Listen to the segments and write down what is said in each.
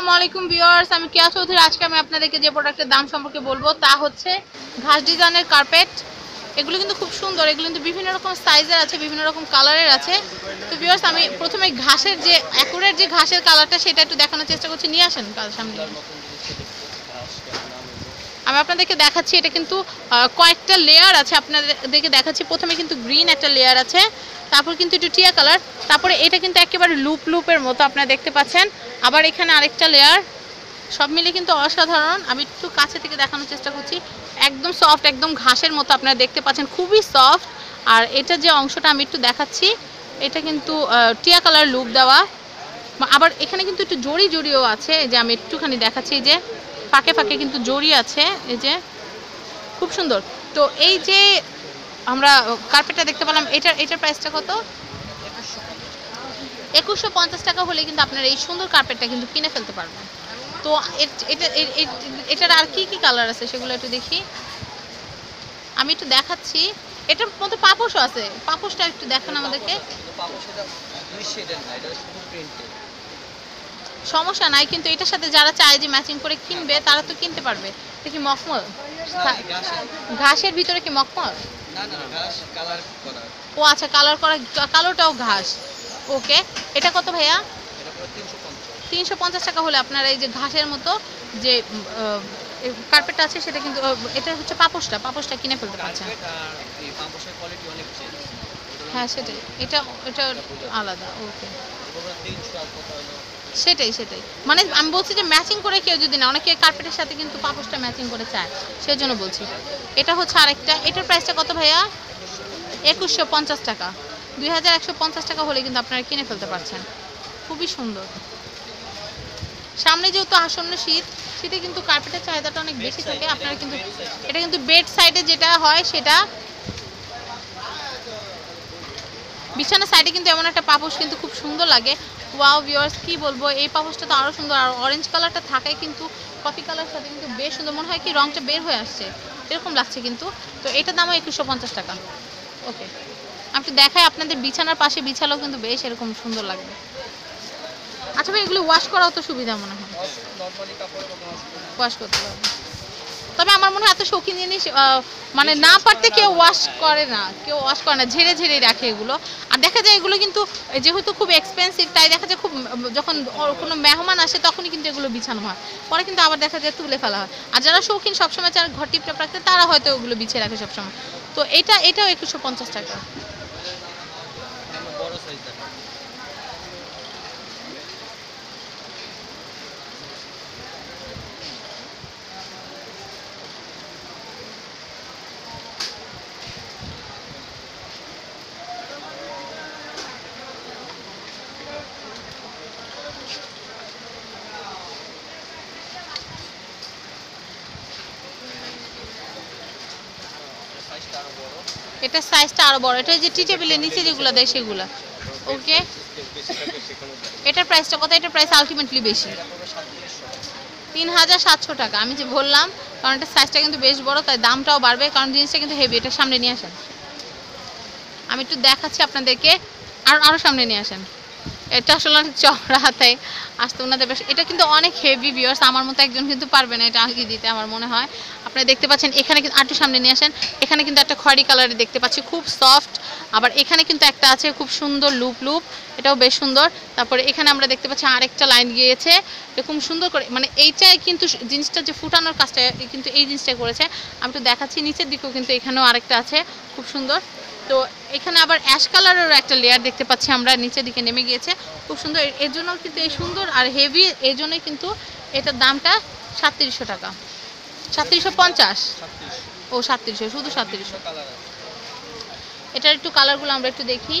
আসসালামু আলাইকুম ভিউয়ার্স, আমি কেয়া চৌধুরী। আজকে আমি আপনাদেরকে যে প্রোডাক্টের দাম সম্পর্কে বলব তা হচ্ছে ঘাস ডিজাইনের কার্পেট। এগুলো কিন্তু খুব সুন্দর, এগুলো কিন্তু বিভিন্ন রকম সাইজের আছে, বিভিন্ন রকম কালারের আছে। তো ভিউয়ার্স, আমি প্রথমে ঘাসের যে অ্যাকুরেট যে ঘাসের কালারটা সেটা একটু দেখানোর চেষ্টা করছি। নিয়ে আসেন সামনে। আমি আপনাদেরকে দেখাচ্ছি, এটা কিন্তু কয়েকটা লেয়ার আছে। আপনাদেরকে দেখাচ্ছি, প্রথমে কিন্তু গ্রিন একটা লেয়ার আছে, তারপর কিন্তু একটু টিয়া কালার তারপরে এটা কিন্তু একেবারে লুপ লুপের মতো আপনারা দেখতে পাচ্ছেন। আবার এখানে আরেকটা লেয়ার সব মিলে কিন্তু অসাধারণ। আমি একটু কাছে থেকে দেখানোর চেষ্টা করছি। একদম সফট একদম ঘাসের মতো আপনারা দেখতে পাচ্ছেন, খুবই সফট আর এটা যে অংশটা আমি একটু দেখাচ্ছি, এটা কিন্তু টিয়া কালার লুপ দেওয়া। আবার এখানে কিন্তু একটু জড়ি জড়িও আছে যে আমি একটুখানি দেখাচ্ছি যে ফাঁকে ফাঁকে কিন্তু জড়ি আছে এই যে খুব সুন্দর তো এই যে আমরা কার্পেটটা দেখতে পেলাম এটার এটার প্রাইসটা কত একুশশো পঞ্চাশ টাকা হলে কিন্তু আপনারা এই সুন্দর কার্পেটটা কিন্তু কিনে ফেলতে পারবেন তো এটা এটার আর কি কি কালার আছে সেগুলো একটু দেখি আমি একটু দেখাচ্ছি এটার মধ্যে পাপোশও আছে পাপোশটা একটু দেখান আমাদেরকে সমস্যা নাই কিন্তু এটার সাথে যারা চায় যে ম্যাচিং করে কিনবে তারা তো কিনতে পারবে। এটা কি মখমল? ঘাসের। ভিতরে কি মখমল? ও আচ্ছা কালার করা কালোটাও ঘাস। ওকে এটা কত ভাইয়া? তিনশো পঞ্চাশ। টাকা হলে আপনারা এই যে ঘাসের মতো যে কার্পেটটা আছে সেটা কিন্তু এটা হচ্ছে পাপোশটা পাপোশটা কিনে ফেলতে পারছেন। হ্যাঁ সেটাই। এটা এটা আলাদা ওকে। সেটাই সেটাই। মানে আমি বলছি যে ম্যাচিং করে কেউ যদি না অনেকে কার্পেটের সাথে কিন্তু পাপোশটা ম্যাচিং করে চায় সেই জন্য বলছি। এটা হচ্ছে আরেকটা এটার প্রাইসটা কত ভাইয়া? একুশশো পঞ্চাশ টাকা। দুই হাজার একশো পঞ্চাশ টাকা হলে কিন্তু আপনারা কিনে ফেলতে পারছেন। খুবই সুন্দর। সামনে যেহেতু আসন্ন শীত শীতে কিন্তু কার্পেটের চাহিদাটা অনেক বেশি থাকে। আপনারা কিন্তু এটা কিন্তু বেড সাইডে যেটা হয় সেটা বিছানার সাইডে কিন্তু এমন একটা পাপোশ কিন্তু খুব সুন্দর লাগে। ওয়াও ভিউয়ার্স কি বলব? এই পাপোশটা তো আরও সুন্দর আর অরেঞ্জ কালারটা থাকায় কিন্তু কফি কালারের সাথে কিন্তু বেশ সুন্দর মনে হয় কি রংটা বের হয়ে আসছে। এরকম লাগছে কিন্তু। তো এটার দামও একুশশো পঞ্চাশ টাকা। ওকে আমি দেখাই আপনাদের বিছানার পাশে বিছালেও কিন্তু বেশ এরকম সুন্দর লাগবে। আচ্ছা ভাই এগুলো ওয়াশ করাও তো সুবিধা মনে হয়। ওয়াশ করতে পারবে তবে আমার মনে হয় এত শৌখিন জিনিস মানে না পারতে কেউ ওয়াশ করে না কেউ ওয়াশ করে না ঝেড়ে ঝেড়ে রাখে এগুলো। আর দেখা যায় এগুলো কিন্তু যেহেতু খুব এক্সপেন্সিভ তাই দেখা যায় খুব যখন কোনো মেহমান আসে তখনই কিন্তু এগুলো বিছানো হয়। পরে কিন্তু আবার দেখা যায় তুলে ফেলা হয়। আর যারা শৌখিন সবসময় চার ঘর টিপটাপ রাখতে তারা হয়তো ওগুলো বিছিয়ে রাখে সবসময়। তো এটা এটাও একুশশো পঞ্চাশ টাকা বড় সাইজ দেখা সাইজটা আরও বড় এটা সাইজটা আরও বড়। এটা যে টি টেবিলের নিচে যেগুলো দেয় সেগুলো। ওকে এটার প্রাইসটা কত? এটার প্রাইস আলটিমেটলি বেশি। তিন হাজার সাতশো টাকা। আমি যে বললাম, কারণ এটার সাইজটা কিন্তু বেশ বড়, তাই দামটাও বাড়বে, কারণ জিনিসটা কিন্তু হেভি এটা সামনে নিয়ে আসেন। আমি একটু দেখাচ্ছি আপনাদেরকে। আর আরও সামনে নিয়ে আসেন। এটা আসলে অনেক চওড়া হাতায় আসতে ওনাদের বেশ এটা কিন্তু অনেক হেভি ভিউয়ার্স আমার মতো একজন কিন্তু পারবে না এটা আগে দিতে, আমার মনে হয়। আপনারা দেখতে পাচ্ছেন, এখানে কিন্তু আরেকটু সামনে নিয়ে আসেন। এখানে কিন্তু একটা খয়েরি কালারে দেখতে পাচ্ছি, খুব সফট আবার এখানে কিন্তু একটা আছে, খুব সুন্দর লুপ লুপ এটাও বেশ সুন্দর। তারপরে এখানে আমরা দেখতে পাচ্ছি আরেকটা লাইন গিয়েছে এরকম সুন্দর করে মানে এইটাই কিন্তু জিনিসটা যে ফুটানোর কাজটা, কিন্তু এই জিনিসটা করেছে। আমি তো দেখাচ্ছি, নিচের দিকেও কিন্তু এখানেও আরেকটা আছে, খুব সুন্দর। তো এখানে আবার অ্যাশ কালারেরও একটা লেয়ার দেখতে পাচ্ছি আমরা নিচের দিকে নেমে গিয়েছে। খুব সুন্দর এর- এর জন্য কিন্তু এই সুন্দর আর হেভি এই জন্যই কিন্তু এটার দামটা সাতত্রিশশো টাকা। সাতত্রিশশো পঞ্চাশ? ও সাতত্রিশশো শুধু সাতত্রিশশো। এটার একটু কালারগুলো আমরা একটু দেখি।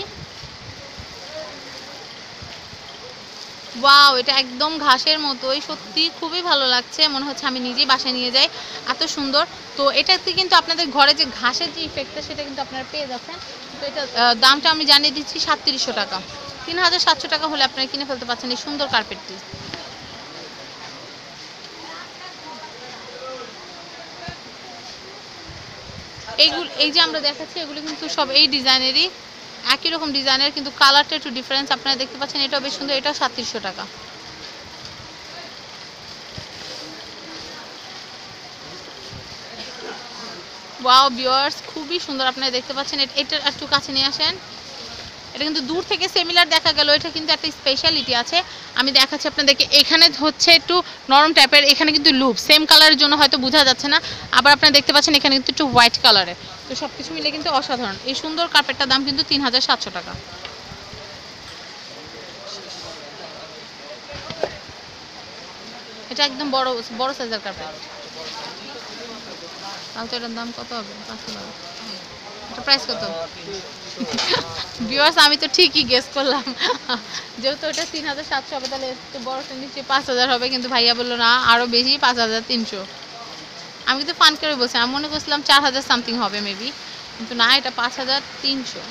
ওয়াও, এটা একদম ঘাসের মতোই সত্যি খুবই ভালো লাগছে। মনে হচ্ছে আমি নিজেই বাসায় নিয়ে যাই। এত সুন্দর। তো এটাতে কিন্তু আপনাদের ঘরে যে ঘাসের যে ইফেক্টটা সেটা কিন্তু আপনারা পেয়ে যাচ্ছেন। তো এটা দামটা আমি জানিয়ে দিচ্ছি, সাতত্রিশশো টাকা। তিন হাজার সাতশো টাকা হলে আপনারা কিনে ফেলতে পারছেন এই সুন্দর কার্পেটটি এইগুলো, এই যে আমরা দেখাচ্ছি, এগুলো কিন্তু সব এই ডিজাইনেরই একই রকম ডিজাইনের, কিন্তু কালারটা একটু ডিফারেন্স আপনারা দেখতে পাচ্ছেন, এটাও বেশ সুন্দর এটাও সাতত্রিশশো টাকা। ওয়াও বিয়ার্স খুবই সুন্দর আপনারা দেখতে পাচ্ছেন, এটা একটু কাছে নিয়ে আসেন। এটা কিন্তু দূর থেকে সিমিলার দেখা গেল। এটা কিন্তু একটা স্পেশালিটি আছে। আমি দেখাচ্ছি আপনাদেরকে। এখানে হচ্ছে একটু নরম টাইপের এখানে কিন্তু লুপ সেম কালারের জন্য হয়তো বোঝা যাচ্ছে না। আবার আপনারা দেখতে পাচ্ছেন এখানে কিন্তু একটু হোয়াইট কালারের তো সব কিছু মিলে কিন্তু অসাধারণ। এই সুন্দর কার্পেটটার দাম কিন্তু তিন হাজার সাতশো টাকা। এটা একদম বড় বড় সাইজের কার্পেট তাহলে তো এটার দাম কত হবে? পাঁচশো টাকা। এটা প্রাইস কত? ভিউয়ার্স আমি তো ঠিকই গেস করলাম। যেহেতু ওটা তিন হাজার সাতশো হবে, তাহলে বড়টা নিচে পাঁচ হাজার হবে, কিন্তু ভাইয়া বলল, না আরও বেশি, পাঁচ হাজার তিনশো। আমি কিন্তু ফান করে বলছি, আমি মনে করছিলাম চার হাজার সামথিং হবে মেবি কিন্তু না, এটা পাঁচ হাজার তিনশো।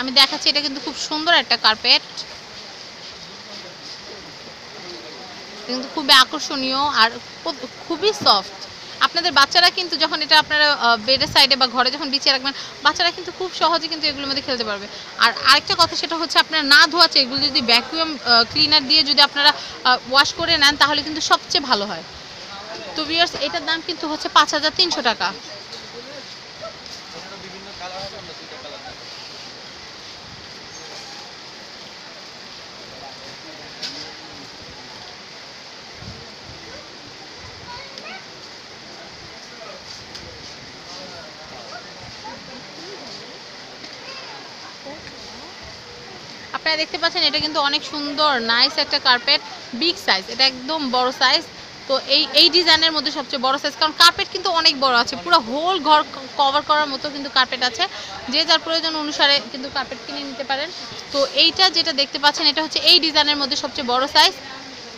আমি দেখাচ্ছি, এটা কিন্তু খুব সুন্দর একটা কার্পেট কিন্তু খুবই আকর্ষণীয় আর খুবই সফট আপনাদের বাচ্চারা কিন্তু যখন এটা আপনারা বেডের সাইডে বা ঘরে যখন বিছিয়ে রাখবেন, বাচ্চারা কিন্তু খুব সহজে কিন্তু এগুলোর মধ্যে খেলতে পারবে। আর আরেকটা কথা সেটা হচ্ছে আপনারা না ধোয়াচ্ছে এগুলো যদি ভ্যাকুয়াম ক্লিনার দিয়ে যদি আপনারা ওয়াশ করে নেন, তাহলে কিন্তু সবচেয়ে ভালো হয়। তো ভিউয়ার্স এটার দাম কিন্তু হচ্ছে পাঁচ হাজার তিনশো টাকা। আপনারা দেখতে পাচ্ছেন, এটা কিন্তু অনেক সুন্দর নাইস একটা কার্পেট বিগ সাইজ এটা একদম বড় সাইজ তো এই এই ডিজাইনের মধ্যে সবচেয়ে বড় সাইজ কারণ কার্পেট কিন্তু অনেক বড় আছে। পুরো হোল ঘর কভার করার মতো কিন্তু কার্পেট আছে। যে যার প্রয়োজন অনুসারে কিন্তু কার্পেট কিনে নিতে পারেন। তো এইটা যেটা দেখতে পাচ্ছেন, এটা হচ্ছে এই ডিজাইনের মধ্যে সবচেয়ে বড় সাইজ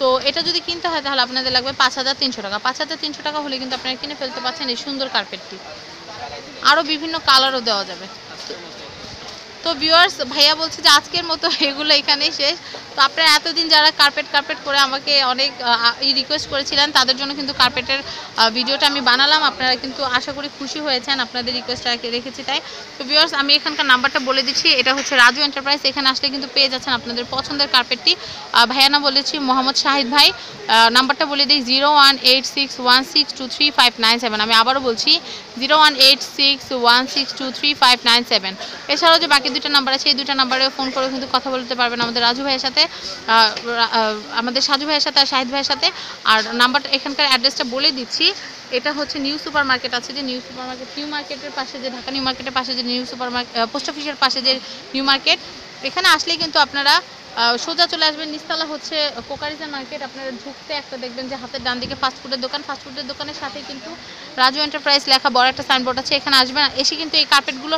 তো এটা যদি কিনতে হয়, তাহলে আপনাদের লাগবে পাঁচ হাজার তিনশো টাকা। পাঁচ হাজার তিনশো টাকা হলে কিন্তু আপনারা কিনে ফেলতে পারছেন এই সুন্দর কার্পেটটি আরও বিভিন্ন কালারও দেওয়া যাবে। তো ভিউয়ার্স ভাইয়া বলছে যে আজকের মতো এগুলো এখানেই শেষ। তো আপনারা এতদিন যারা কার্পেট কার্পেট করে আমাকে অনেক রিকোয়েস্ট করেছিলেন, তাদের জন্য কিন্তু কার্পেটের ভিডিওটা আমি বানালাম। আপনারা কিন্তু আশা করি খুশি হয়েছেন, আপনাদের রিকোয়েস্টটা রেখেছি তাই। তো ভিউয়ার্স আমি এখানকার নাম্বারটা বলে দিচ্ছি, এটা হচ্ছে রাজু এন্টারপ্রাইজ এখানে আসলে কিন্তু পেয়ে যাচ্ছেন আপনাদের পছন্দের কার্পেটটি ভাইয়া না বলেছি, মোহাম্মদ শাহিদ ভাই। নাম্বারটা বলে দিই, zero one eight six one six two three five nine seven. আমি আবারও বলছি, zero one eight six one six two three five nine seven. এছাড়াও যে বাকি দুটো নাম্বার আছে, এই দুটো নাম্বারে ফোন করে কিন্তু কথা বলতে পারবেন আমাদের রাজু ভাইয়ের সাথে আমাদের সাজু ভাইয়ের সাথে আর শাহিদ ভাইয়ের সাথে। আর নাম্বারটা এখানকার অ্যাড্রেসটা বলে দিচ্ছি, এটা হচ্ছে নিউ সুপার মার্কেট আছে যে নিউ সুপার মার্কেট নিউ মার্কেটের পাশে যে, ঢাকা নিউ মার্কেটের পাশে যে নিউ সুপার মার্কেট পোস্ট অফিসের পাশে যে নিউ মার্কেট, এখানে আসলেই কিন্তু আপনারা সোজা চলে আসবেন, নিস্তালা হচ্ছে কোকারিজা মার্কেট। আপনারা ঢুকতে একটা দেখবেন যে হাতের ডান দিকে ফাস্টফুডের দোকান। ফাস্টফুডের দোকানের সাথে কিন্তু রাজু এন্টারপ্রাইজ লেখা বড় একটা সাইনবোর্ড আছে। এখানে আসবেন, এসে কিন্তু এই কার্পেটগুলো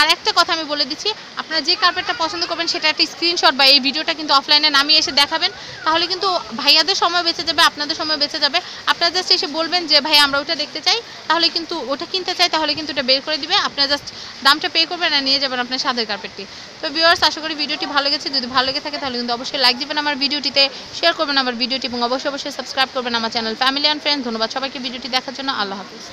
আর একটা কথা আমি বলে দিচ্ছি, আপনারা যে কার্পেটটা পছন্দ করবেন সেটা একটা স্ক্রিনশট বা এই ভিডিওটা কিন্তু অফলাইনে নামিয়ে এসে দেখাবেন। তাহলে কিন্তু ভাইয়াদের সময় বেঁচে যাবে, আপনাদের সময় বেঁচে যাবে। আপনারা জাস্ট এসে বলবেন যে ভাই আমরা ওটা দেখতে চাই। তাহলে কিন্তু ওটা কিনতে চাই, তাহলে কিন্তু ওটা বের করে দিবে। আপনারা জাস্ট দামটা পে করবেন আর নিয়ে যাবেন আপনার সাদের কার্পেটটি তো ভিউয়ার্স আশা করি ভিডিওটি ভালো লেগেছে। যদি ভালো লেগে থাকে তাহলে কিন্তু অবশ্যই লাইক দেবেন আমার ভিডিওটিতে শেয়ার করবেন আমার ভিডিওটি, এবং অবশ্যই অবশ্যই সাবস্ক্রাইব করবেন আমার চ্যানেল ফ্যামিলি অ্যান্ড ফ্রেন্ডস ধন্যবাদ সবাইকে ভিডিওটি দেখার জন্য। আল্লাহ হাফিজ।